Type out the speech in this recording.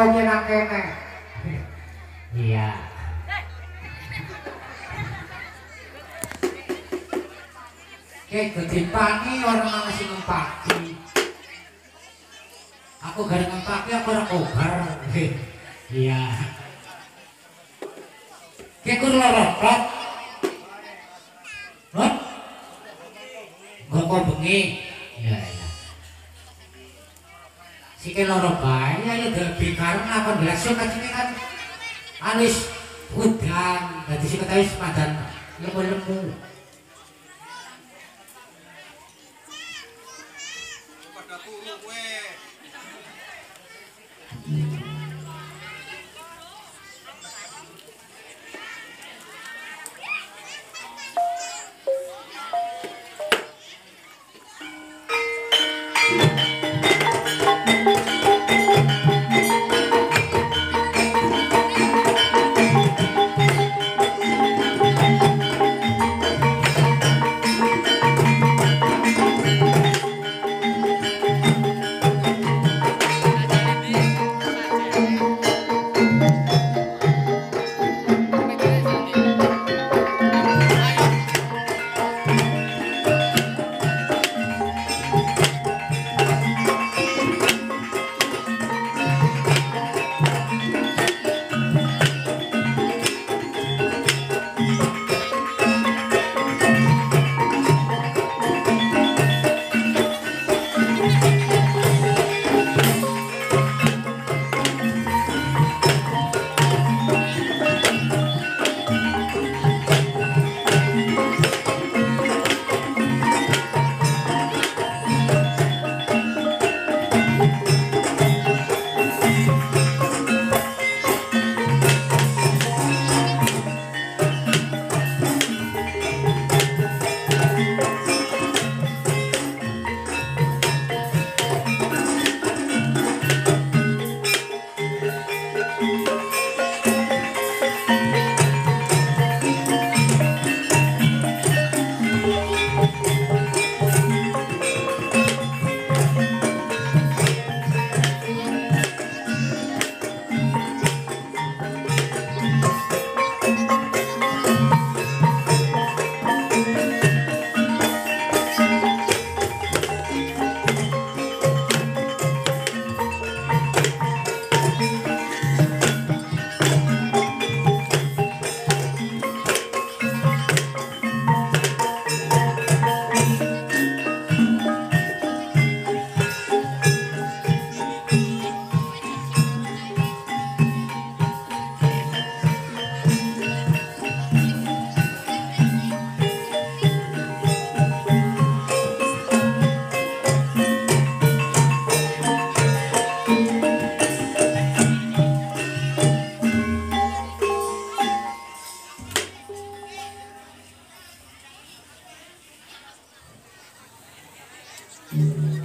kok nang kene ketawi sepadan. Lemu-lemu Thank.